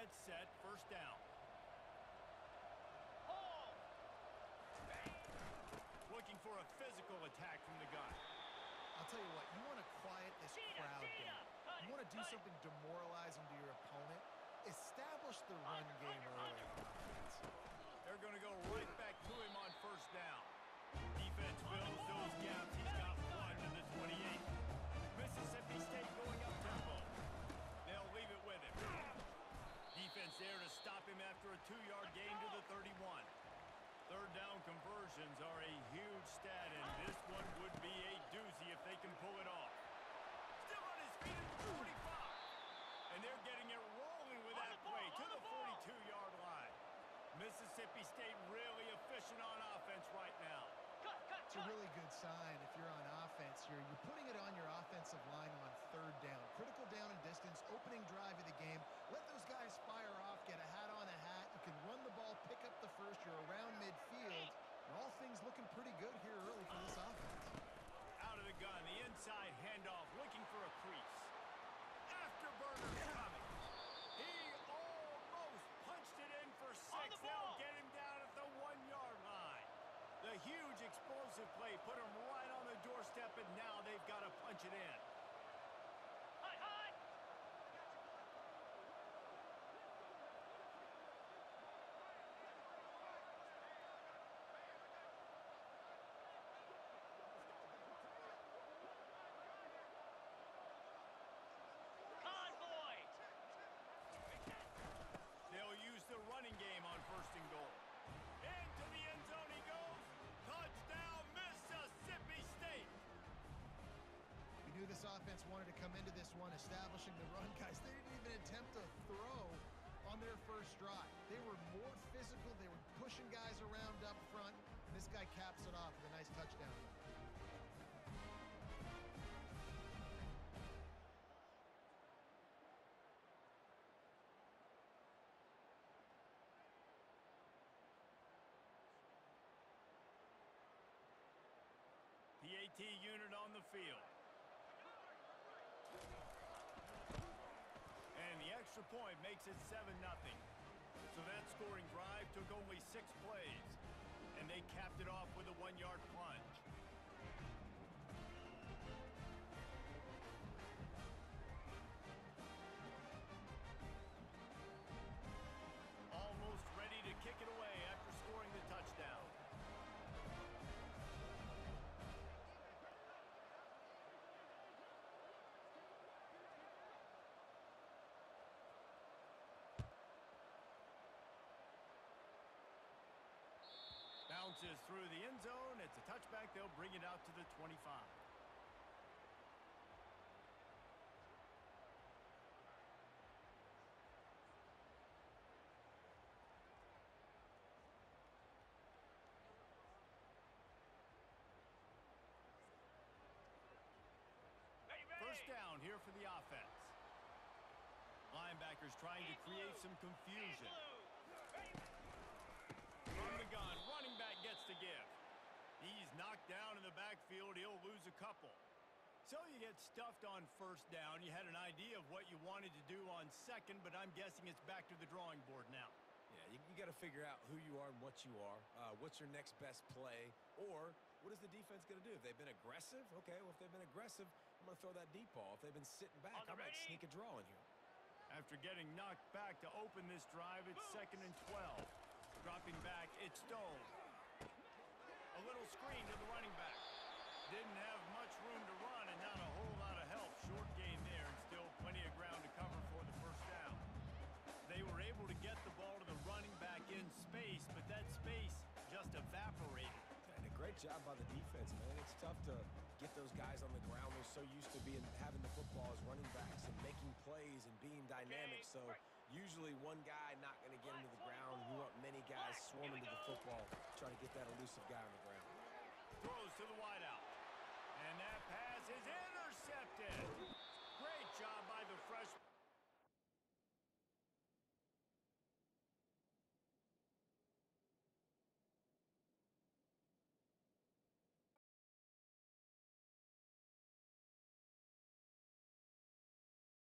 gets set, first down. Looking for a physical attack from the gun. I'll tell you what, you want to quiet this crowd down. You want to do something demoralizing to your opponent. Establish the run game early. They're going to go right back to him on first down. Defense fills those gaps. He's conversions are a huge stat, and this one would be a doozy if they can pull it off. Still on his feet at the 45. And they're getting it rolling with that play to the 42-yard line. Mississippi State really efficient on offense right now. It's a really good sign if you're on offense here. You're putting it on your offensive line on third down. Critical down and distance, opening drive of the game. Let those guys fire off, get a hat on a hat. You can run the ball, pick up the first. You're around midfield. And all things looking pretty good here early for this offense. Out of the gun, the inside handoff, looking for a crease. Afterburner coming. He almost punched it in for six. They'll get him down at the one-yard line. The huge explosive play put them right on the doorstep, and now they've got to punch it in. Offense wanted to come into this one establishing the run, guys. They didn't even attempt to throw on their first drive. They were more physical. They were pushing guys around up front. And this guy caps it off with a nice touchdown. The AT unit on the field. And the extra point makes it 7-0. So that scoring drive took only six plays. And they capped it off with a one-yard plunge. Bounces through the end zone. It's a touchback. They'll bring it out to the 25. Ready, ready. First down here for the offense. Linebackers trying to create some confusion. From the gun, running back gets the give. He's knocked down in the backfield. He'll lose a couple. So you get stuffed on first down. You had an idea of what you wanted to do on second, but I'm guessing it's back to the drawing board now. Yeah, you, you got to figure out who you are and what you are. Uh, what's your next best play? Or what is the defense going to do? If they've been aggressive, okay, well, if they've been aggressive, I'm going to throw that deep ball. If they've been sitting back, I might ready? sneak a draw in here. After getting knocked back to open this drive, it's second and 12. Dropping back, it's Stone. A little screen to the running back. Didn't have much room to run and not a whole lot of help. Short game there and still plenty of ground to cover for the first down. They were able to get the ball to the running back in space, but that space just evaporated. And a great job by the defense, man. It's tough to get those guys on the ground. They're so used to being having the football as running backs and making plays and being dynamic. So usually one guy not going to get into the ground. You want many guys swarming to the football, trying to get that elusive guy on the ground. Throws to the wideout. And that pass is intercepted. Great job